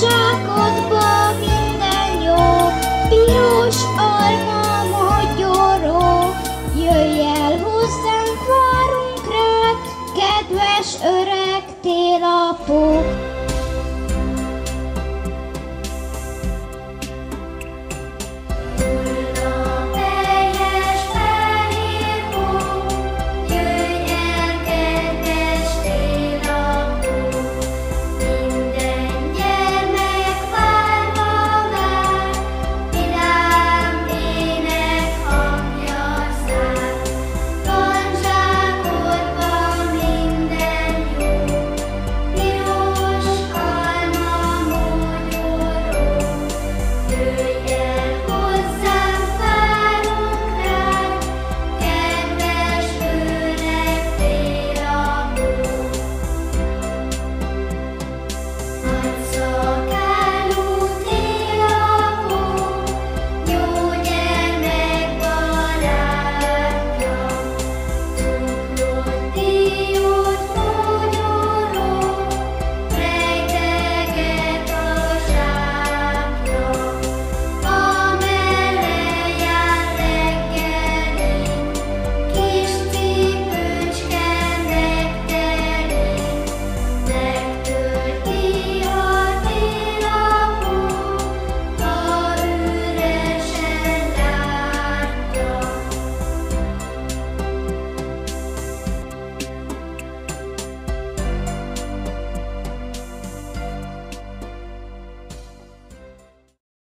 zsákodba minden jó, piros alma, mogyoró. Jöjj el hozzánk, várunk rád, kedves öreg télapó.